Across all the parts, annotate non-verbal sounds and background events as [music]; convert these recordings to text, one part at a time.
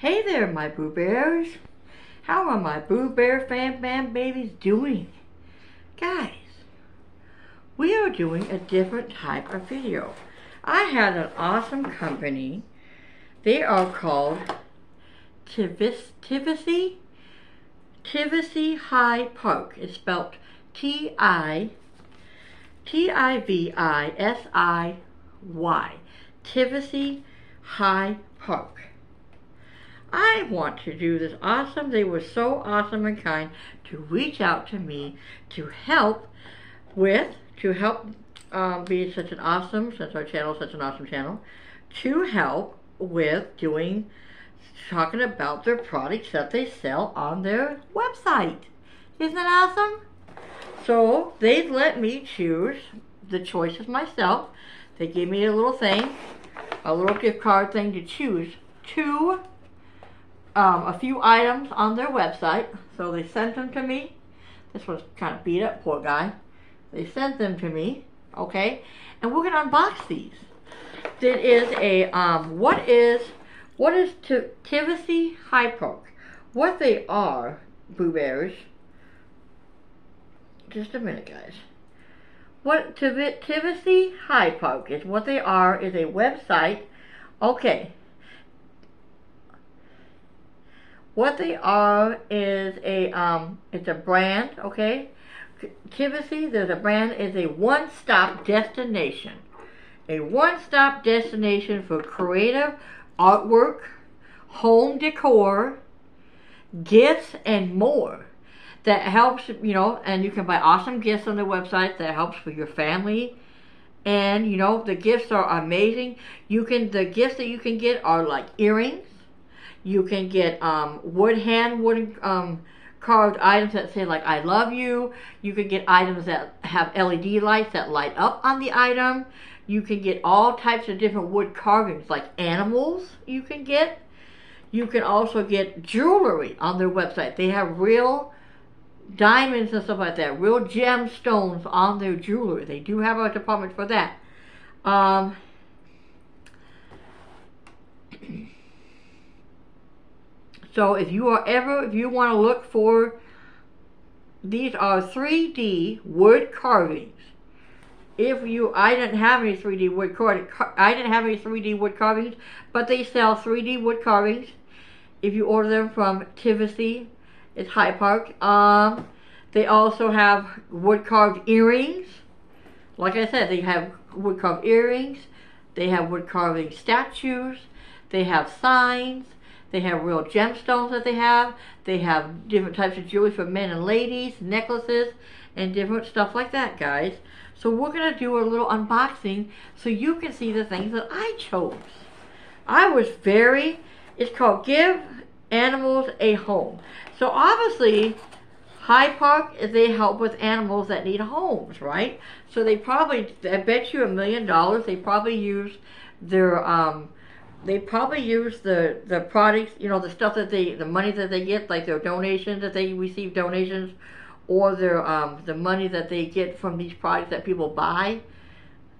Hey there, my Boo Bears. How are my Boo Bear fan bam babies doing? Guys, we are doing a different type of video. I had an awesome company. They are called Tivis, Tivisiy, Tivisiy High Park. It's spelled T-I, T-I-V-I-S-I-Y. Tivisiy High Park. I want to do this awesome. They were so awesome and kind to reach out to me to help with, to help um, be such an awesome, since our channel is such an awesome channel, to help with doing, talking about their products that they sell on their website. Isn't that awesome? So they let me choose the choices myself. They gave me a little thing, a little gift card thing to choose two um, a few items on their website. So they sent them to me. This was kind of beat up, poor guy. They sent them to me, okay? And we're gonna unbox these. It is a um, what is what is Tivisiy Park? What they are, Bears. Just a minute, guys. What Tivisiy Park is what they are is a website. Okay, What they are is a um, it's a brand, okay? Tivisiy, there's a brand, is a one-stop destination. A one-stop destination for creative artwork, home decor, gifts, and more. That helps, you know, and you can buy awesome gifts on their website that helps for your family. And, you know, the gifts are amazing. You can, the gifts that you can get are like earrings, you can get um, wood hand wooden um, carved items that say like I love you. You can get items that have LED lights that light up on the item. You can get all types of different wood carvings like animals you can get. You can also get jewelry on their website. They have real diamonds and stuff like that, real gemstones on their jewelry. They do have a department for that. Um, So if you are ever, if you want to look for, these are 3D wood carvings. If you, I didn't have any 3D wood carvings, I didn't have any 3D wood carvings, but they sell 3D wood carvings. If you order them from Tivisiy, it's High Park. Um, they also have wood carved earrings. Like I said, they have wood carved earrings. They have wood carving statues. They have signs. They have real gemstones that they have. They have different types of jewelry for men and ladies, necklaces, and different stuff like that, guys. So we're going to do a little unboxing so you can see the things that I chose. I was very, it's called Give Animals a Home. So obviously, High Park, they help with animals that need homes, right? So they probably, I bet you a million dollars, they probably use their um, they probably use the the products, you know, the stuff that they, the money that they get, like their donations that they receive donations, or their um, the money that they get from these products that people buy,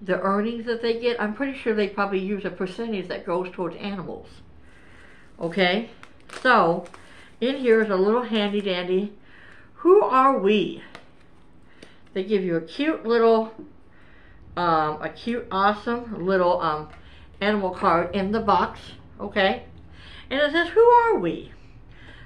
the earnings that they get. I'm pretty sure they probably use a percentage that goes towards animals. Okay, so in here is a little handy dandy. Who are we? They give you a cute little, um, a cute, awesome little um, animal card in the box, okay? And it says, who are we?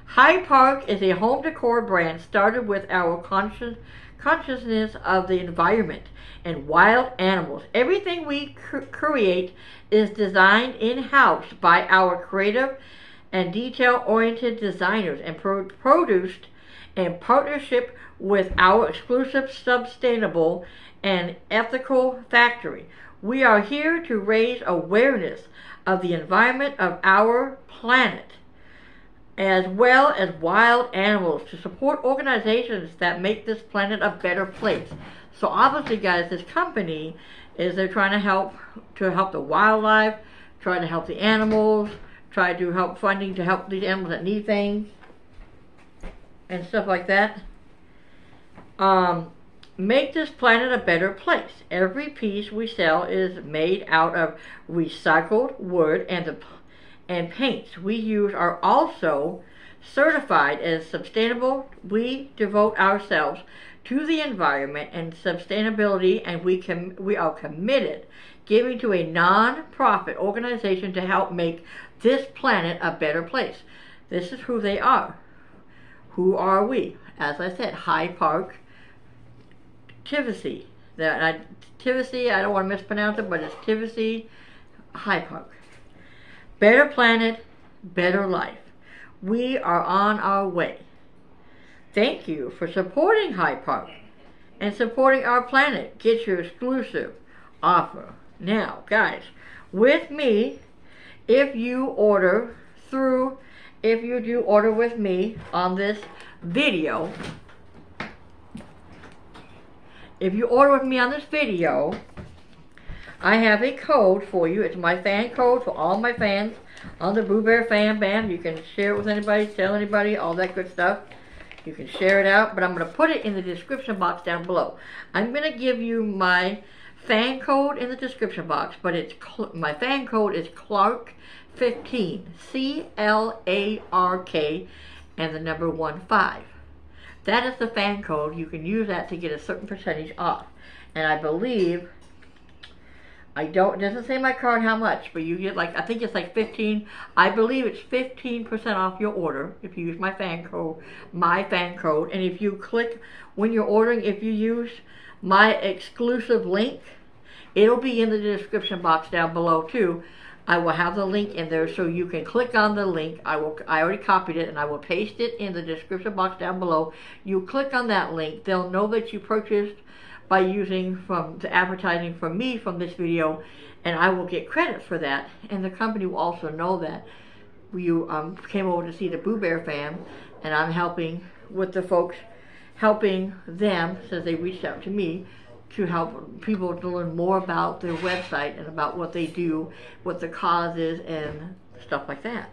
High Park is a home decor brand started with our conscious, consciousness of the environment and wild animals. Everything we cr create is designed in-house by our creative and detail-oriented designers and pro produced in partnership with our exclusive sustainable and ethical factory. We are here to raise awareness of the environment of our planet, as well as wild animals, to support organizations that make this planet a better place. So obviously, guys, this company is they're trying to help to help the wildlife, trying to help the animals, try to help funding to help these animals that need things and stuff like that. Um, make this planet a better place. Every piece we sell is made out of recycled wood and the and paints we use are also certified as sustainable. We devote ourselves to the environment and sustainability, and we com- we are committed giving to a non-profit organization to help make this planet a better place. This is who they are. Who are we? As I said, Hyde Park, Tivity. That I, Tivity, I don't want to mispronounce it, but it's Tivity, Hyde Park. Better planet, better life. We are on our way. Thank you for supporting Hyde Park and supporting our planet. Get your exclusive offer. Now, guys, with me, if you order through, if you do order with me on this video, if you order with me on this video, I have a code for you. It's my fan code for all my fans on the Boo Bear Fan Band. You can share it with anybody, tell anybody, all that good stuff. You can share it out, but I'm going to put it in the description box down below. I'm going to give you my fan code in the description box, but it's my fan code is Clark15, C-L-A-R-K, and the number one five. That is the fan code. You can use that to get a certain percentage off. And I believe I don't, doesn't say my card how much, but you get like, I think it's like 15, I believe it's 15% off your order if you use my fan code, my fan code. And if you click, when you're ordering, if you use my exclusive link, it'll be in the description box down below too. I will have the link in there so you can click on the link. I will I already copied it and I will paste it in the description box down below. You click on that link, they'll know that you purchased by using from the advertising from me from this video and I will get credit for that and the company will also know that you um, came over to see the Boo Bear fam and I'm helping with the folks helping them since they reached out to me to help people to learn more about their website and about what they do, what the cause is and stuff like that.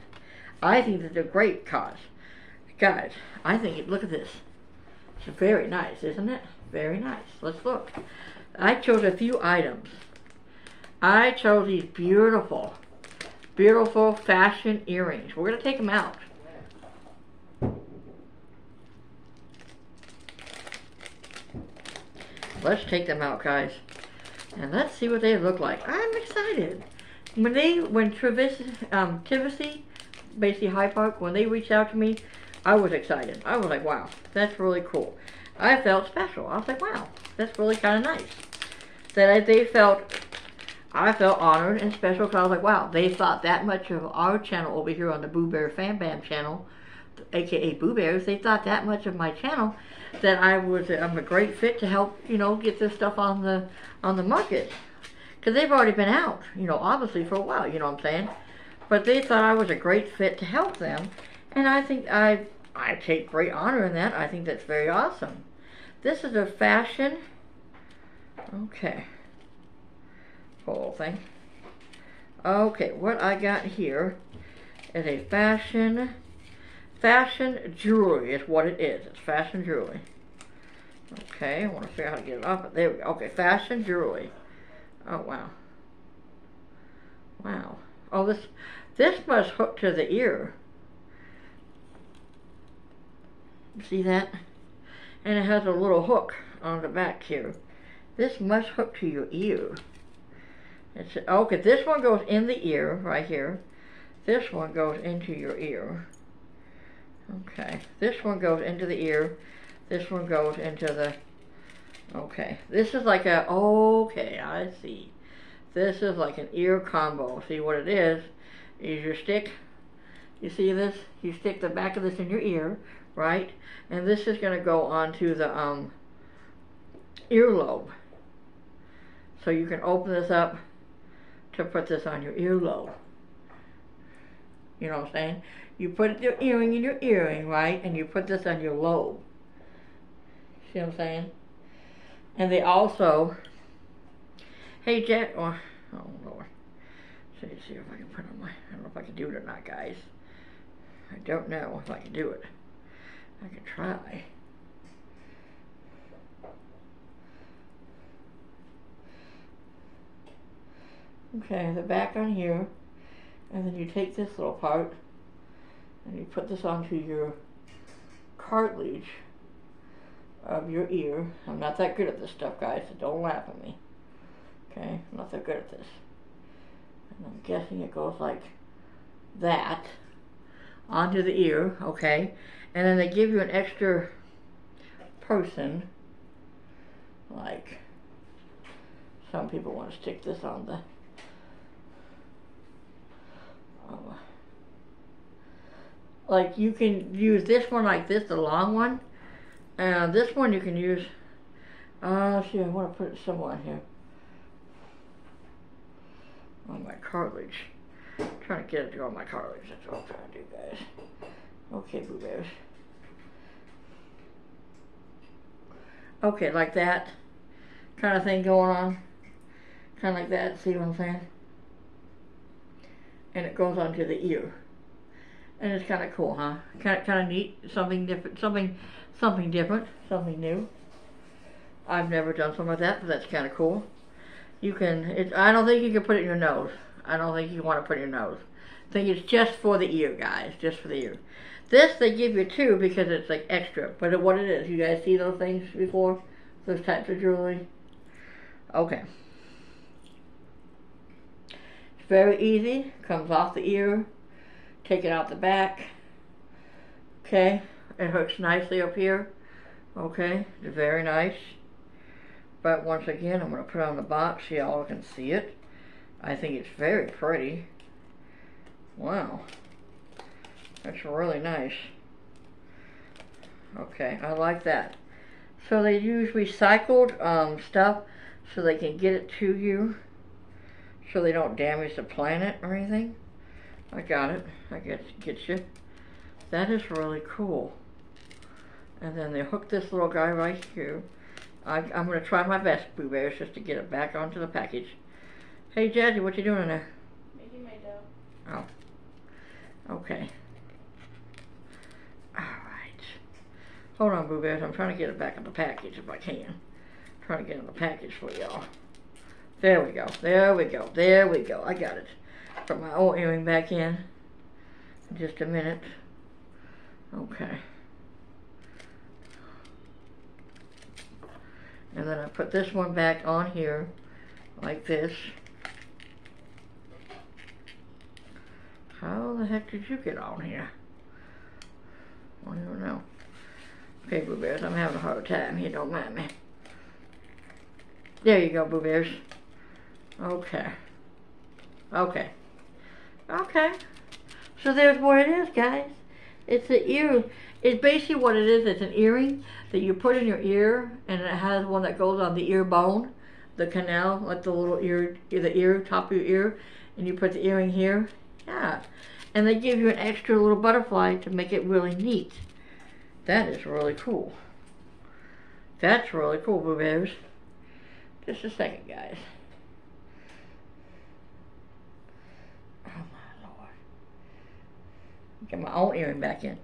I think it's a great cause. Guys, I think, look at this. It's very nice, isn't it? Very nice. Let's look. I chose a few items. I chose these beautiful, beautiful fashion earrings. We're going to take them out. Let's take them out, guys. And let's see what they look like. I'm excited. When they, when Travis, um, Tivity, basically Hyde Park, when they reached out to me, I was excited. I was like, wow, that's really cool. I felt special. I was like, wow, that's really kind of nice. That they felt, I felt honored and special because I was like, wow, they thought that much of our channel over here on the Boo Bear Fan Bam channel, aka Boo Bears, they thought that much of my channel that I was, I'm a great fit to help, you know, get this stuff on the, on the market. Because they've already been out, you know, obviously for a while, you know what I'm saying? But they thought I was a great fit to help them. And I think I, I take great honor in that. I think that's very awesome. This is a fashion. Okay. Whole thing. Okay, what I got here is a fashion, fashion jewelry is what it is. It's fashion jewelry. Okay, I want to figure out how to get it off. There we go. Okay, fashion jewelry. Oh, wow. Wow. Oh, this, this must hook to the ear. See that? and it has a little hook on the back here. This must hook to your ear. It's, okay, this one goes in the ear right here. This one goes into your ear. Okay, this one goes into the ear. This one goes into the, okay. This is like a, okay, I see. This is like an ear combo. See what it is, is your stick, you see this? You stick the back of this in your ear, right? And this is going to go onto the um, earlobe. So you can open this up to put this on your earlobe. You know what I'm saying? You put your earring in your earring, right? And you put this on your lobe. See what I'm saying? And they also, hey Jet, oh, oh Lord. See, see if I can put on my, I don't know if I can do it or not, guys. I don't know if I can do it. I can try. Okay, the back on here And then you take this little part and you put this onto your cartilage of your ear. I'm not that good at this stuff, guys, so don't laugh at me. Okay, I'm not that good at this. And I'm guessing it goes like that onto the ear, okay? And then they give you an extra person, like some people want to stick this on the um, like you can use this one like this, the long one. And this one you can use, uh, see, I want to put it somewhere here. On my cartilage. I'm trying to get it to on my cartilage. That's what I'm trying to do, guys. Okay, Boo Bears. Okay, like that kind of thing going on. Kind of like that, see what I'm saying? And it goes onto the ear. And it's kind of cool, huh? Kind of, kind of neat. Something different. Something, something different. Something new. I've never done something like that, but that's kind of cool. You can. It, I don't think you can put it in your nose. I don't think you want to put it in your nose. I think it's just for the ear, guys. Just for the ear. This they give you too because it's like extra. But what it is, you guys see those things before? Those types of jewelry. Okay. It's very easy. Comes off the ear take it out the back. Okay, it hooks nicely up here. Okay, very nice. But once again, I'm going to put it on the box so y'all can see it. I think it's very pretty. Wow. That's really nice. Okay, I like that. So they use recycled um, stuff so they can get it to you so they don't damage the planet or anything. I got it. I get get you. That is really cool. And then they hook this little guy right here. I, am going to try my best, Boo Bears, just to get it back onto the package. Hey, Jazzy, what you doing in there? Making my dough. Oh. Okay. Alright. Hold on, Boo Bears. I'm trying to get it back in the package if I can. I'm trying to get in the package for y'all. There we go. There we go. There we go. I got it put my old earring back in. in just a minute. Okay. And then I put this one back on here like this. How the heck did you get on here? I don't know. Okay, Boo Bears, I'm having a hard time here, don't mind me. There you go, Boo Bears. Okay. Okay. Okay. So there's what it is, guys. It's an ear. It's basically what it is. It's an earring that you put in your ear, and it has one that goes on the ear bone, the canal, like the little ear, the ear, top of your ear, and you put the earring here. Yeah. And they give you an extra little butterfly to make it really neat. That is really cool. That's really cool, Boo Bears. Just a second, guys. Get my own earring back in.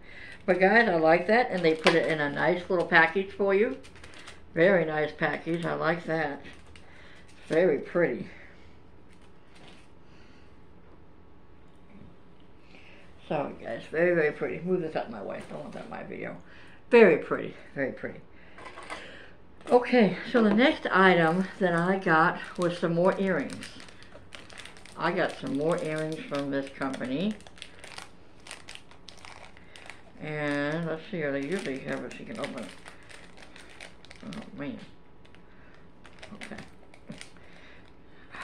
But guys, I like that, and they put it in a nice little package for you. Very nice package, I like that. Very pretty. So guys, very, very pretty. Move this out of my way, don't want that in my video. Very pretty, very pretty. Okay, so the next item that I got was some more earrings. I got some more earrings from this company. And let's see, they usually have it so you can open it. Oh man. Okay. [sighs]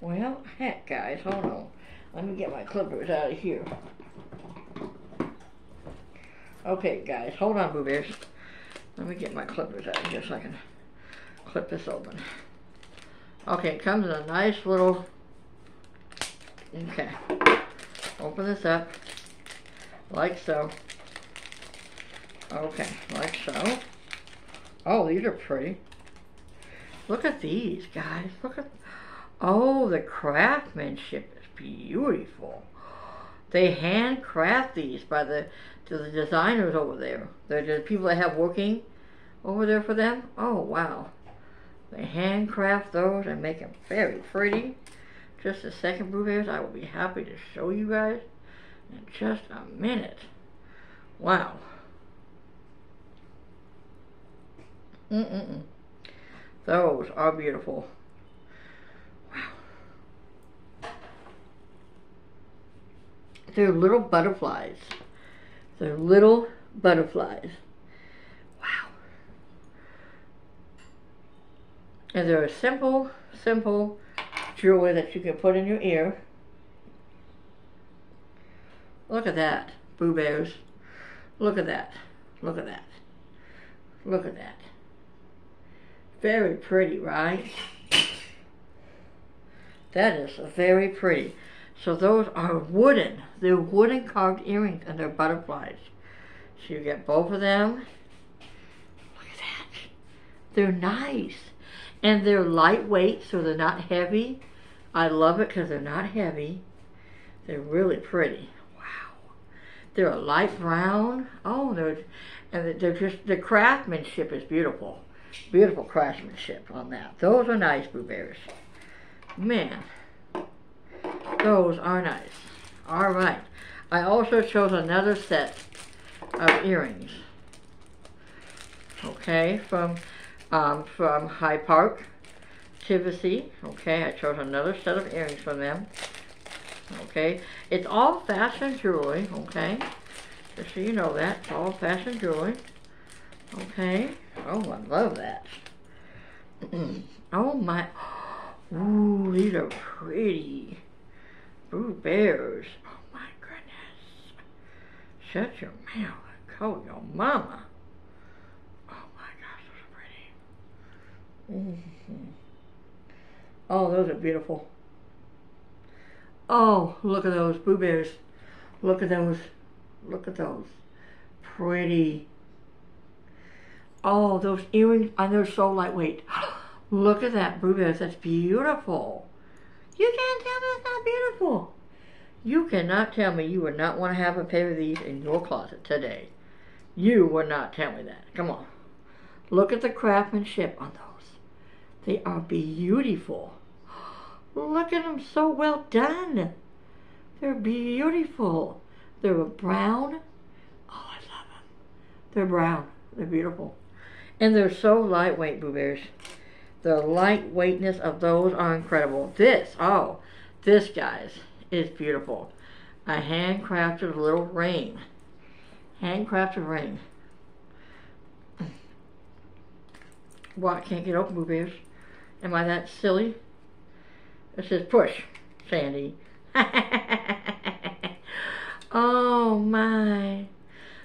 Well, heck guys, hold on. Let me get my clippers out of here. Okay guys, hold on Boo Bears. Let me get my clippers out of here so I can clip this open. Okay, it comes in a nice little, okay. Open this up like so. Okay, like so. Oh, these are pretty. Look at these, guys. Look at, oh, the craftsmanship is beautiful. They handcraft these by the, to the designers over there. They're the people that have working over there for them. Oh, wow. They handcraft those and make them very pretty. just a second, Bears. I will be happy to show you guys in just a minute. Wow. Mm-mm-mm. Those are beautiful. Wow. They're little butterflies. They're little butterflies. Wow. And they're a simple, simple jewelry that you can put in your ear. Look at that, Boo Bears. Look at that. Look at that. Look at that. Very pretty, right? That is very pretty. So those are wooden. They're wooden carved earrings and they're butterflies. So you get both of them. Look at that. They're nice. And they're lightweight, so they're not heavy. I love it because they're not heavy. They're really pretty. They're a light brown. Oh, they're, and they're just, the craftsmanship is beautiful. Beautiful craftsmanship on that. Those are nice Bears. Man, those are nice. All right. I also chose another set of earrings. Okay, from um, from High Park, Tivity. Okay, I chose another set of earrings from them. Okay, it's all fashion jewelry. Okay, just so you know that, it's all fashion jewelry. Okay. Oh, I love that. [clears throat] oh my. [gasps] Ooh, these are pretty. Boo Bears. Oh my goodness. Shut your mouth. and Call your mama. Oh my gosh, those are pretty. Mm -hmm. Oh, those are beautiful. Oh, look at those Boo Bears. Look at those. Look at those. Pretty. Oh, those earrings, and they're so lightweight. [gasps] Look at that, Boo Bears. That's beautiful. You can't tell me it's not beautiful. You cannot tell me you would not want to have a pair of these in your closet today. You would not tell me that. Come on. Look at the craftsmanship on those. They are beautiful. Look at them, so well done. They're beautiful. They're brown. Oh, I love them. They're brown. They're beautiful. And they're so lightweight, Boo Bears. The lightweightness of those are incredible. This, oh, this, guys, is beautiful. A handcrafted little ring. Handcrafted ring. What, can't get open, Boo Bears? Am I that silly? It says push, Sandy. [laughs] oh my.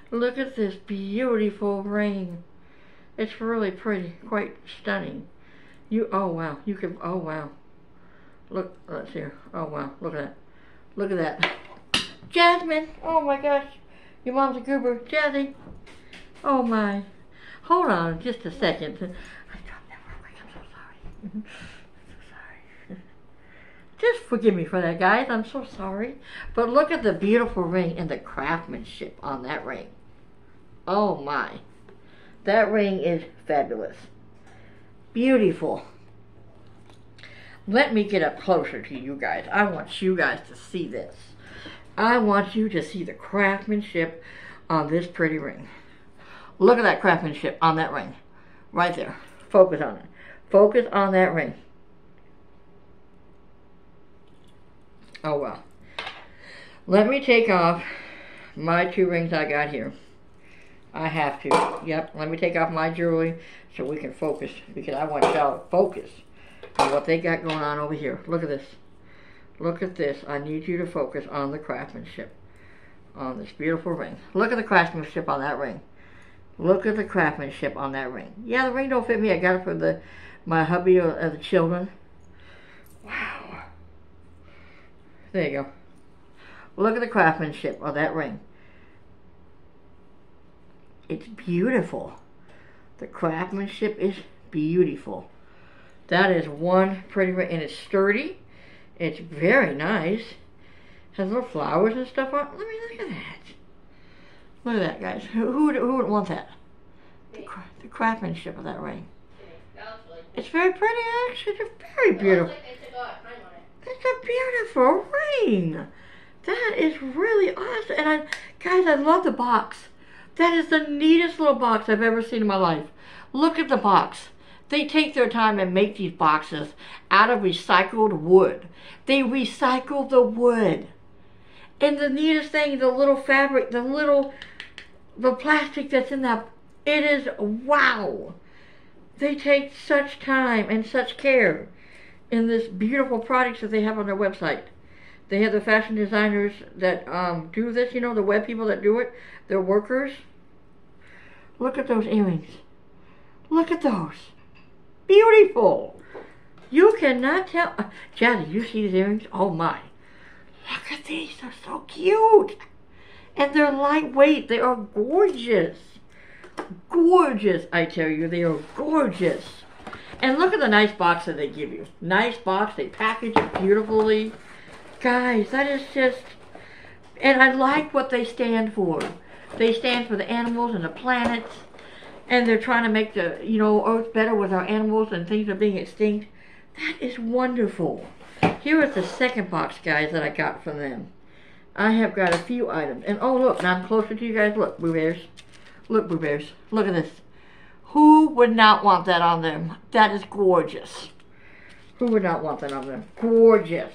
Look at this beautiful ring. It's really pretty, quite stunning. You, oh wow, you can, oh wow. Look, let's see here. Oh wow, look at that. Look at that. Jasmine, oh my gosh. Your mom's a goober. Jazzy. Oh my. Hold on just a second. I dropped that real I'm so sorry. [laughs] Just forgive me for that, guys. I'm so sorry. But look at the beautiful ring and the craftsmanship on that ring. Oh my. That ring is fabulous. Beautiful. Let me get up closer to you guys. I want you guys to see this. I want you to see the craftsmanship on this pretty ring. Look at that craftsmanship on that ring. Right there. Focus on it. Focus on that ring. Oh well. Let me take off my two rings I got here. I have to. Yep, let me take off my jewelry so we can focus because I want y'all to focus on what they got going on over here. Look at this. Look at this. I need you to focus on the craftsmanship on this beautiful ring. Look at the craftsmanship on that ring. Look at the craftsmanship on that ring. Yeah, the ring don't fit me. I got it for the my hubby or, or the children. Wow. There you go. Look at the craftsmanship of that ring. It's beautiful. The craftsmanship is beautiful. That is one pretty, ring, and it's sturdy. It's very nice. Has little flowers and stuff on. Let me look at that. Look at that, guys. Who, who, would, who would want that? The, the, craftsmanship of that ring. It's very pretty, actually. It's very beautiful. That's a beautiful ring. That is really awesome. And I, guys, I love the box. That is the neatest little box I've ever seen in my life. Look at the box. They take their time and make these boxes out of recycled wood. They recycle the wood. And the neatest thing, the little fabric, the little, the plastic that's in that, it is wow. They take such time and such care in this beautiful products that they have on their website. They have the fashion designers that um, do this, you know, the web people that do it. They're workers. Look at those earrings. Look at those. Beautiful. You cannot tell. Uh, Jazzy, you see these earrings? Oh my. Look at these. They're so cute. And they're lightweight. They are gorgeous. Gorgeous, I tell you. They are gorgeous. And look at the nice box that they give you. Nice box. They package it beautifully. Guys, that is just... And I like what they stand for. They stand for the animals and the planets. And they're trying to make the, you know, earth better with our animals and things are being extinct. That is wonderful. Here is the second box, guys, that I got from them. I have got a few items. And oh, look, now I'm closer to you guys. Look, Boo Bears. Look, Boo Bears. Look at this. Would not want that on them? That is gorgeous. Who would not want that on them? Gorgeous.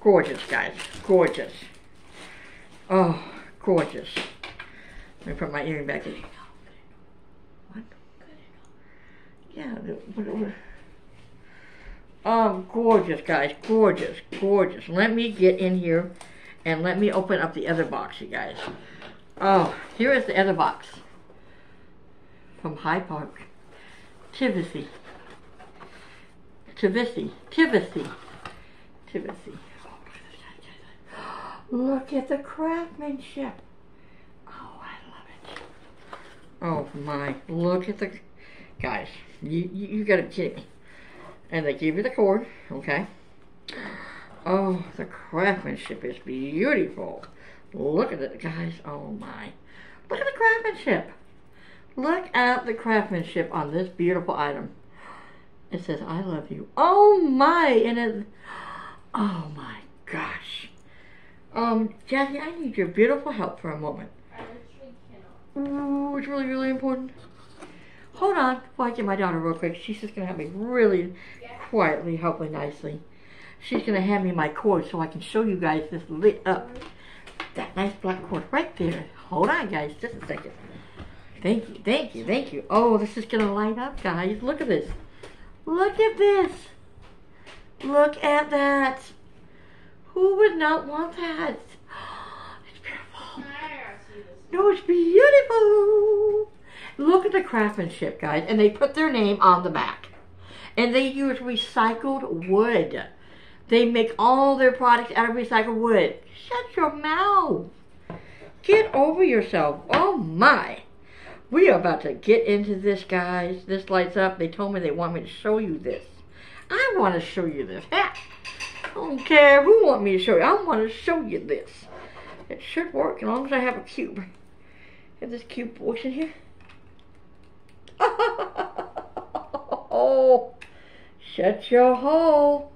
Gorgeous, guys. Gorgeous. Oh, gorgeous. Let me put my earring back in. What? Yeah. Oh, gorgeous, guys. Gorgeous. Gorgeous. Let me get in here and let me open up the other box, you guys. Oh, here is the other box from Hyde Park. Tivisiy. Tivisiy. Tivisiy. Tivisiy. Look at the craftsmanship. Oh, I love it. Oh my, look at the, guys, you, you, you gotta kid me. And they give you the cord, okay? Oh, the craftsmanship is beautiful. Look at it, guys. Oh my. Look at the craftsmanship. Look at the craftsmanship on this beautiful item. It says, I love you. Oh my, and it, oh my gosh. Um, Jackie, I need your beautiful help for a moment. I literally cannot. Ooh, it's really, really important. Hold on while I get my daughter real quick. She's just gonna have me really quietly, hopefully nicely. She's gonna hand me my cord so I can show you guys this lit up. That nice black cord right there. Hold on, guys, just a second. Thank you, thank you, thank you. Oh, this is gonna light up, guys. Look at this. Look at this. Look at that. Who would not want that? [gasps] It's beautiful. I gotta see this. No, it's beautiful. Look at the craftsmanship, guys. And they put their name on the back. And they use recycled wood. They make all their products out of recycled wood. Shut your mouth. Get over yourself. Oh my. We are about to get into this, guys. This lights up. They told me they want me to show you this. I want to show you this. Heck, I don't care who want me to show you. I want to show you this. It should work as long as I have a cube. Have this cube works in here. Oh, [laughs] shut your hole.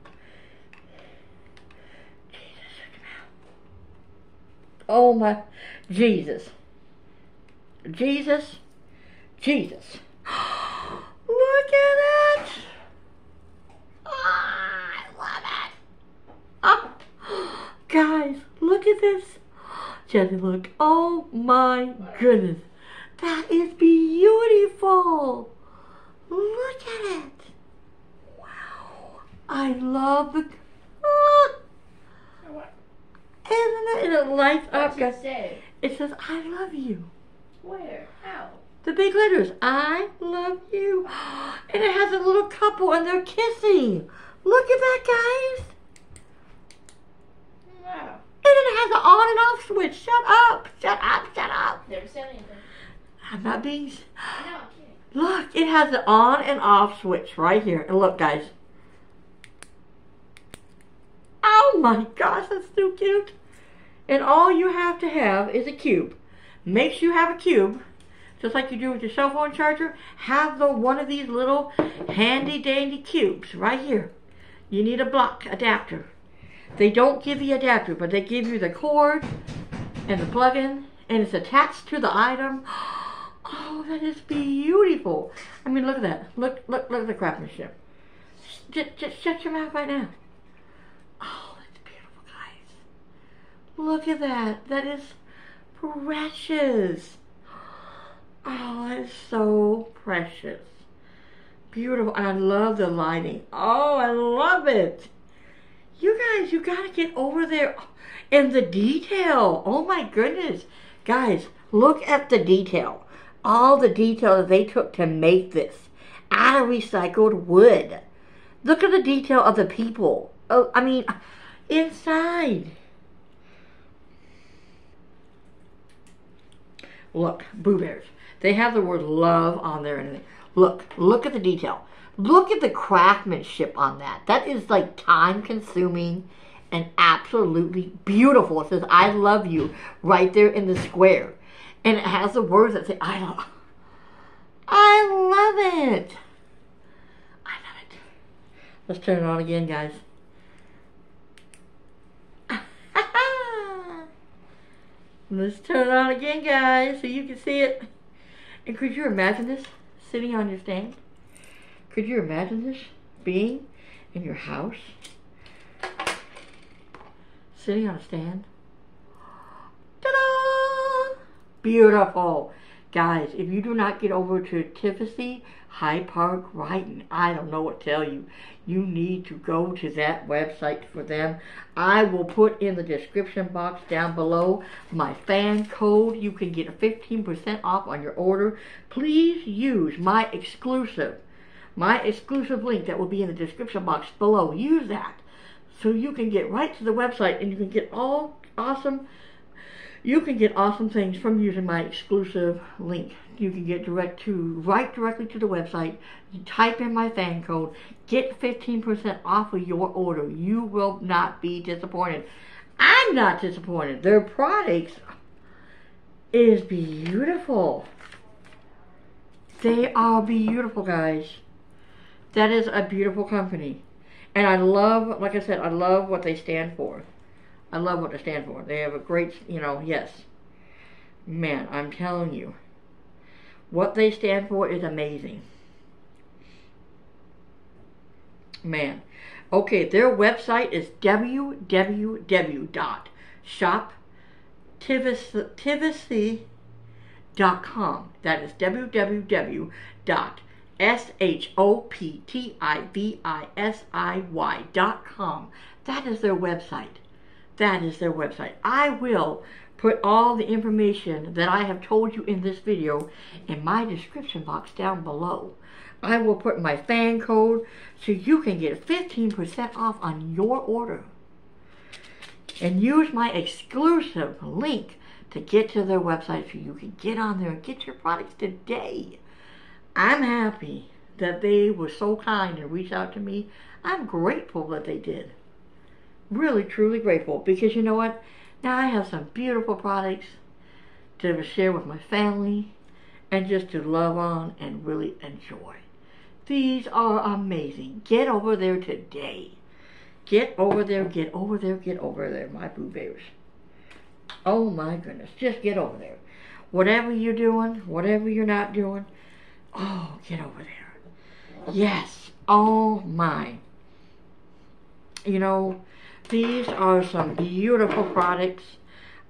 Jesus. Oh my, Jesus. Jesus, Jesus. [gasps] Look at it. Ah, I love it. Ah, [gasps] guys, look at this. [gasps] Jesse, look. Oh my goodness. That is beautiful. Look at it. Wow. I love the. What? isn't it? And it lights up, What's guys. it say? It says, I love you. Where? How? The big letters, I love you. [gasps] And it has a little couple and they're kissing. Look at that, guys. Wow. And it has an on and off switch. Shut up. Shut up. Shut up. Never said anything. I'm not being. No, I'm kidding. Look, it has an on and off switch right here. And look, guys. Oh my gosh, that's so cute. And all you have to have is a cube. Make sure you have a cube, just like you do with your cell phone charger. Have the one of these little handy dandy cubes right here. You need a block adapter. They don't give the adapter, but they give you the cord and the plug-in, and it's attached to the item. [gasps] Oh, that is beautiful. I mean, look at that. Look, look, look at the craftsmanship. Just, just shut your mouth right now. Oh, that's beautiful, guys. Look at that. That is precious. Oh, it's so precious. Beautiful. I love the lighting. Oh, I love it. You guys, you gotta get over there. And the detail. Oh my goodness. Guys, look at the detail. All the detail that they took to make this out of recycled wood. Look at the detail of the people. Oh, I mean, inside. Look, Bears. They have the word love on there. And look, look at the detail. Look at the craftsmanship on that. That is like time consuming and absolutely beautiful. It says, I love you right there in the square. And it has the words that say, I love I love it. I love it. Let's turn it on again, guys. [laughs] Let's turn it on again, guys, so you can see it. And could you imagine this sitting on your stand? Could you imagine this being in your house? Sitting on a stand? Ta-da! Beautiful. Guys, if you do not get over to Tivoli, Hyde Park, Brighton, I don't know what to tell you. You need to go to that website for them. I will put in the description box down below my fan code. You can get a 15% off on your order. Please use my exclusive, my exclusive link that will be in the description box below. Use that so you can get right to the website and you can get all awesome you can get awesome things from using my exclusive link. You can get direct to right directly to the website. Type in my fan code, get 15% off of your order. You will not be disappointed. I'm not disappointed. Their products is beautiful. They are beautiful, guys. That is a beautiful company. And I love, like I said, I love what they stand for. I love what they stand for. They have a great, you know, yes. Man, I'm telling you, what they stand for is amazing. Man. Okay, their website is www.shoptivoli.com. That is www.shoptivisiy.com. That is their website. That is their website. I will put all the information that I have told you in this video in my description box down below. I will put my fan code so you can get 15% off on your order. And use my exclusive link to get to their website so you can get on there and get your products today. I'm happy that they were so kind and reached out to me. I'm grateful that they did really truly grateful because you know what? Now I have some beautiful products to share with my family and just to love on and really enjoy. These are amazing. Get over there today. Get over there, get over there, get over there, my boo bears. Oh my goodness, just get over there. Whatever you're doing, whatever you're not doing, oh, get over there. Yes, oh my. You know, these are some beautiful products.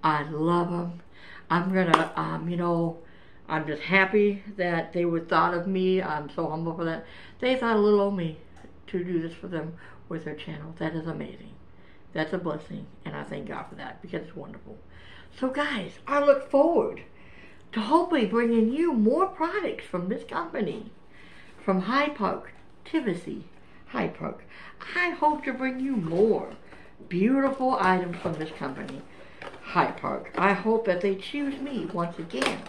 I love them. I'm gonna, um, you know, I'm just happy that they would thought of me. I'm so humble for that. They thought a little of me to do this for them with their channel. That is amazing. That's a blessing, and I thank God for that because it's wonderful. So guys, I look forward to hopefully bringing you more products from this company, from Hyde Park, Tivoli, Hyde Park. I hope to bring you more beautiful items from this company, Hyde Park. I hope that they choose me once again.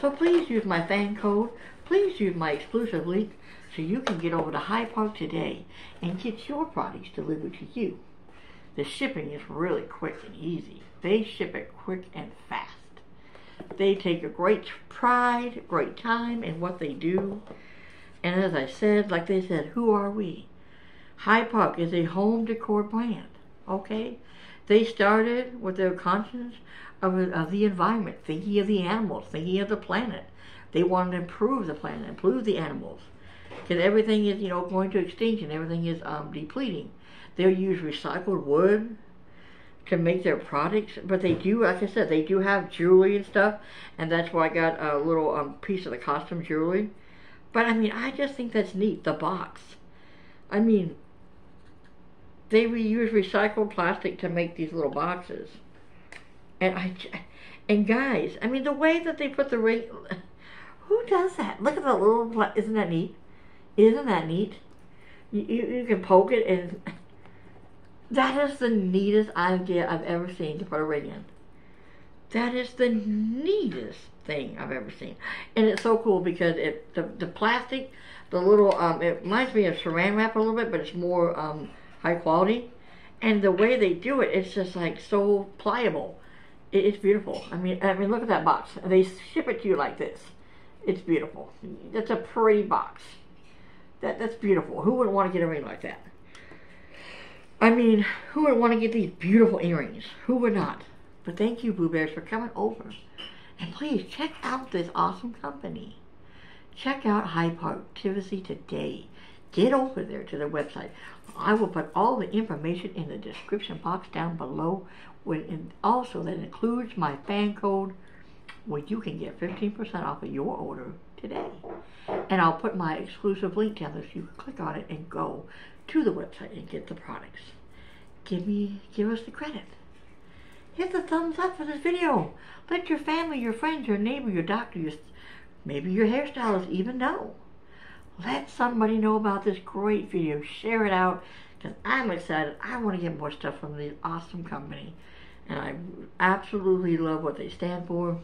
So please use my fan code. Please use my exclusive link so you can get over to Hyde Park today and get your products delivered to you. The shipping is really quick and easy. They ship it quick and fast. They take a great pride, great time in what they do. And as I said, like they said, who are we? High Park is a home decor brand. Okay, they started with their conscience of, of the environment, thinking of the animals, thinking of the planet. They wanted to improve the planet, improve the animals, because everything is you know going to extinction. Everything is um, depleting. They'll use recycled wood to make their products, but they do, like I said, they do have jewelry and stuff, and that's why I got a little um, piece of the costume jewelry. But I mean, I just think that's neat. The box. I mean, they reuse recycled plastic to make these little boxes. And I, and guys, I mean, the way that they put the ring, [laughs] who does that? Look at the little, isn't that neat? Isn't that neat? You, you, you can poke it and [laughs] that is the neatest idea I've ever seen to put a ring in. That is the neatest thing I've ever seen. And it's so cool because it the, the plastic, the little, um, it reminds me of saran wrap a little bit, but it's more um, high quality. And the way they do it, it's just like so pliable. It, it's beautiful. I mean, I mean, look at that box. They ship it to you like this. It's beautiful. That's a pretty box. That that's beautiful. Who wouldn't want to get a ring like that? I mean, who would want to get these beautiful earrings? Who would not? But thank you, Boo Bears, for coming over. And please check out this awesome company. Check out Hyperactivity today. Get over there to their website. I will put all the information in the description box down below. and also, that includes my fan code where you can get 15% off of your order today. And I'll put my exclusive link down there so you can click on it and go to the website and get the products. Give me, give us the credit. Hit the thumbs up for this video. Let your family, your friends, your neighbor, your doctor, your, maybe your hairstylist even know. Let somebody know about this great video. Share it out because I'm excited. I want to get more stuff from this awesome company. And I absolutely love what they stand for.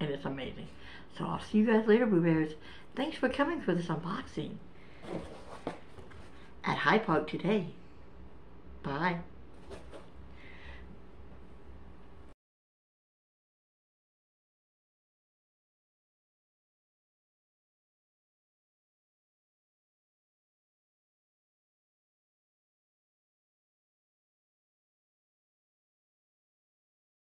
And it's amazing. So I'll see you guys later, Boo Bears. Thanks for coming for this unboxing at Hyde Park today. Bye.